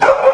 Oh!